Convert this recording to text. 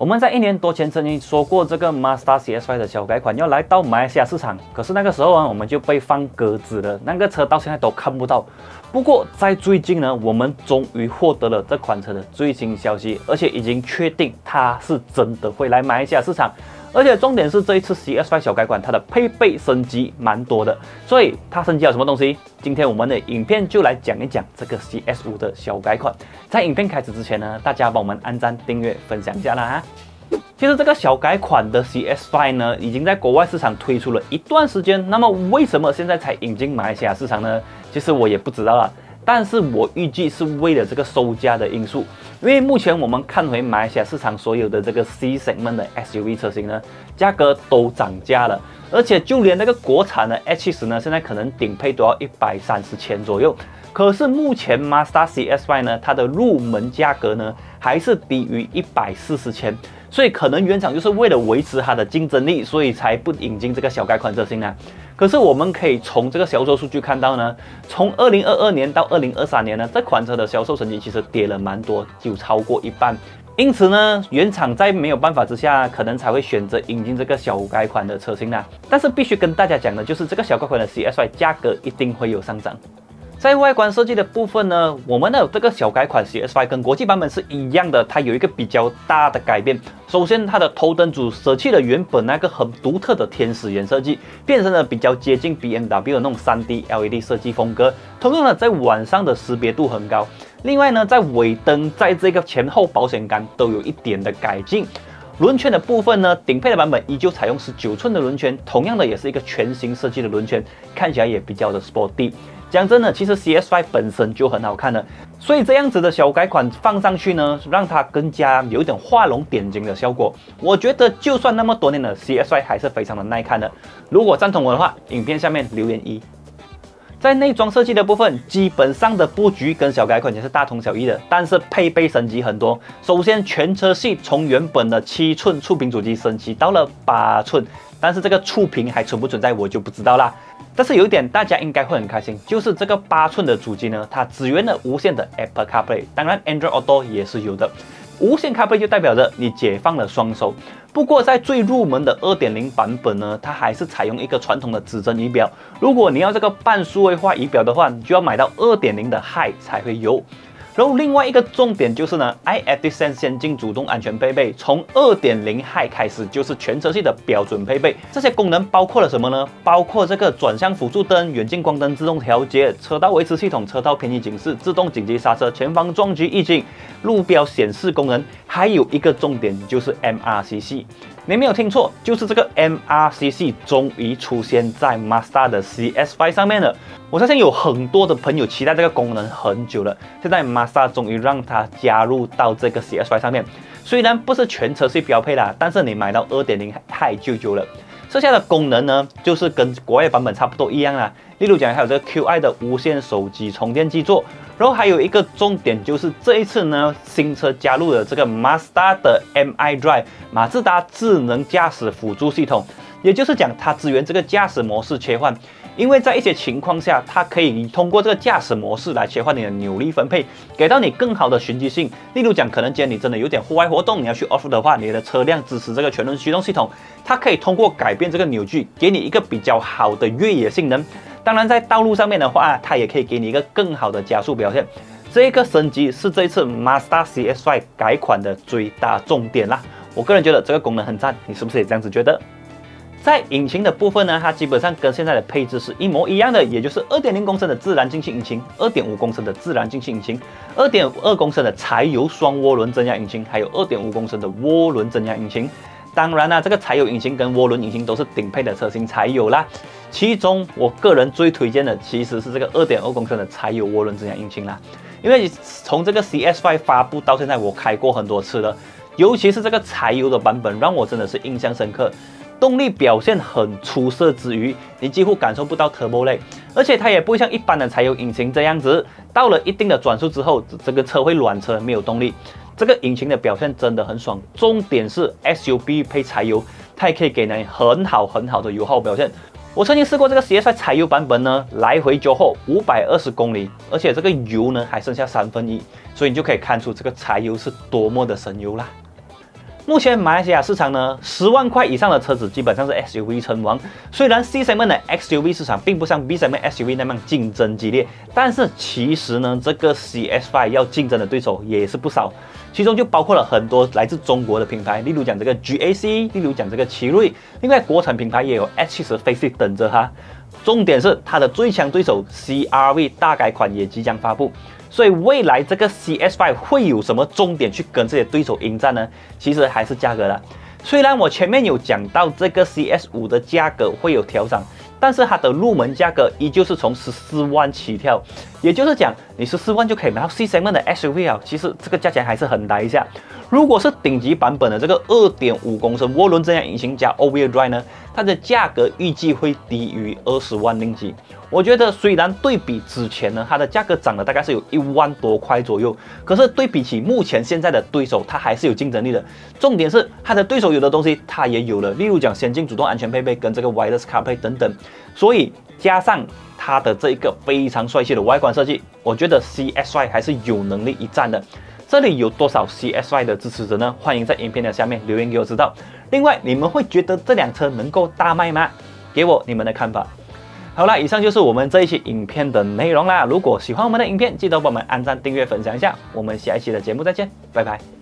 我们在一年多前曾经说过，这个 Mazda CS5 的小改款要来到马来西亚市场，可是那个时候啊，我们就被放鸽子了，那个车到现在都看不到。不过在最近呢，我们终于获得了这款车的最新消息，而且已经确定它是真的会来马来西亚市场。而且重点是这一次 CS5 小改款，它的配备升级蛮多的，所以它升级了什么东西？今天我们的影片就来讲一讲这个 CS5 的小改款。在影片开始之前呢，大家帮我们按赞、订阅、分享一下啦。其实这个小改款的 CS5 呢，已经在国外市场推出了一段时间，那么为什么现在才引进马来西亚市场呢？其实我也不知道啊。但是我预计是为了这个售价的因素，因为目前我们看回马来西亚市场所有的这个 C segment 的 SUV 车型呢，价格都涨价了，而且就连那个国产的 H 十呢，现在可能顶配都要一百三十千左右。可是目前 Mazda CX-5 呢，它的入门价格呢，还是低于一百四十千。所以可能原厂就是为了维持它的竞争力，所以才不引进这个小改款车型呢。可是我们可以从这个销售数据看到呢，从二零二二年到二零二三年呢，这款车的销售成绩其实跌了蛮多，就超过一半。因此呢，原厂在没有办法之下，可能才会选择引进这个小改款的车型呢。但是必须跟大家讲的就是，这个小改款的 CS-Y 价格一定会有上涨。在外观设计的部分呢，我们的这个小改款 CS5 跟国际版本是一样的，它有一个比较大的改变。首先，它的头灯组舍弃了原本那个很独特的天使眼设计，变成了比较接近 BMW 的那种 3D LED 设计风格。同样的，在晚上的识别度很高。另外呢，在尾灯在这个前后保险杆都有一点的改进。轮圈的部分呢，顶配的版本依旧采用十九寸的轮圈，同样的也是一个全新设计的轮圈，看起来也比较的 sporty。讲真的，其实 CS5 本身就很好看了，所以这样子的小改款放上去呢，让它更加有一点画龙点睛的效果。我觉得就算那么多年的，CS5 还是非常的耐看的。如果赞同我的话，影片下面留言一。在内装设计的部分，基本上的布局跟小改款也是大同小异的，但是配备升级很多。首先，全车系从原本的七寸触屏主机升级到了八寸，但是这个触屏还存不存在，我就不知道啦。但是有一点大家应该会很开心，就是这个八寸的主机呢，它支援了无线的 Apple CarPlay，当然 Android Auto 也是有的。无线咖啡就代表着你解放了双手。不过在最入门的二点零版本呢，它还是采用一个传统的指针仪表。如果你要这个半数位化仪表的话，你就要买到二点零的 High 才会有。然后另外一个重点就是呢，iAssist 先进主动安全配备，从二点零 High 开始就是全车系的标准配备。这些功能包括了什么呢？包括这个转向辅助灯、远近光灯自动调节、车道维持系统、车道偏移警示、自动紧急刹车、前方撞击预警、路标显示功能，还有一个重点就是 MRCC。你没有听错，就是这个 MRCC 终于出现在 Mazda 的 CS5 上面了。我相信有很多的朋友期待这个功能很久了，现在 Mazda 终于让它加入到这个 CS5 上面。虽然不是全车系标配啦，但是你买到2.0太旧旧了。剩下的功能呢，就是跟国外版本差不多一样啦。例如讲，还有这个 QI 的无线手机充电基座，然后还有一个重点就是这一次呢，新车加入了这个 Mazda 的 MI Drive 马自达智能驾驶辅助系统，也就是讲它支援这个驾驶模式切换。因为在一些情况下，它可以通过这个驾驶模式来切换你的扭力分配，给到你更好的循迹性。例如讲，可能今天你真的有点户外活动，你要去 off 的话，你的车辆支持这个全轮驱动系统，它可以通过改变这个扭矩，给你一个比较好的越野性能。当然，在道路上面的话，它也可以给你一个更好的加速表现。这个升级是这一次 Mazda CX-5 改款的最大重点啦。我个人觉得这个功能很赞，你是不是也这样子觉得？在引擎的部分呢，它基本上跟现在的配置是一模一样的，也就是二点零公升的自然进气引擎，二点五公升的自然进气引擎，二点二公升的柴油双涡轮增压引擎，还有二点五公升的涡轮增压引擎。当然啦，这个柴油引擎跟涡轮引擎都是顶配的车型才有啦。其中我个人最推荐的其实是这个二点二公升的柴油涡轮增压引擎啦，因为从这个 CS5 发布到现在，我开过很多次了，尤其是这个柴油的版本，让我真的是印象深刻。动力表现很出色之余，你几乎感受不到 turbo 类，而且它也不会像一般的柴油引擎这样子，到了一定的转速之后，这个车会软车，没有动力。这个引擎的表现真的很爽，重点是 SUV 配柴油，它也可以给你很好很好的油耗表现。我曾经试过这个 CS 柴油版本呢，来回交后五百二十公里，而且这个油呢还剩下三分一，所以你就可以看出这个柴油是多么的省油啦。目前马来西亚市场呢，十万块以上的车子基本上是 SUV 称王。虽然 C 7的 XUV 市场并不像 B 7 SUV 那么竞争激烈，但是其实呢，这个 CS5 要竞争的对手也是不少，其中就包括了很多来自中国的品牌，例如讲这个 GAC，例如讲这个奇瑞，另外国产品牌也有 H70 Face 等着它。重点是它的最强对手 CRV 大改款也即将发布。所以未来这个 CS5 会有什么重点去跟这些对手迎战呢？其实还是价格了。虽然我前面有讲到这个 CS5 的价格会有调整，但是它的入门价格依旧是从十四万起跳，也就是讲你十四万就可以买到 C 7的 SUV 啊。其实这个价钱还是很大一下。如果是顶级版本的这个二点五公升涡轮增压引擎加 All-Wheel Drive 呢，它的价格预计会低于二十万令吉。我觉得虽然对比之前呢，它的价格涨了大概是有一万多块左右，可是对比起目前现在的对手，它还是有竞争力的。重点是它的对手有的东西它也有了，例如讲先进主动安全配备跟这个 Wireless CarPlay 等等，所以加上它的这一个非常帅气的外观设计，我觉得 CSY 还是有能力一战的。这里有多少 CSY 的支持者呢？欢迎在影片的下面留言给我知道。另外，你们会觉得这辆车能够大卖吗？给我你们的看法。好了，以上就是我们这一期影片的内容啦。如果喜欢我们的影片，记得帮我们按赞、订阅、分享一下。我们下一期的节目再见，拜拜。